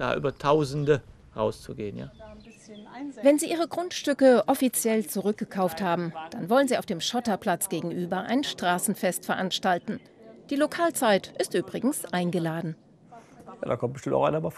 da über Tausende rauszugehen. Ja. Wenn Sie Ihre Grundstücke offiziell zurückgekauft haben, dann wollen Sie auf dem Schotterplatz gegenüber ein Straßenfest veranstalten. Die Lokalzeit ist übrigens eingeladen. Ja, da kommt bestimmt auch einer mal